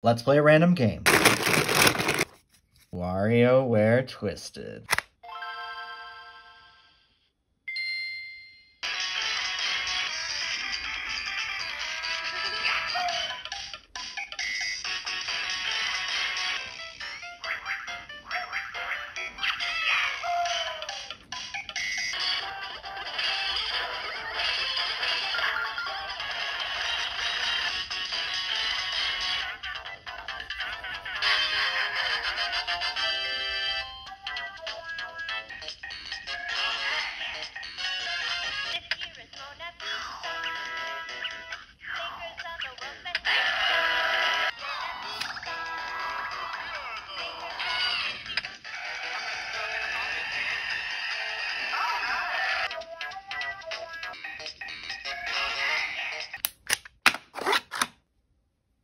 Let's play a random game. WarioWare Twisted.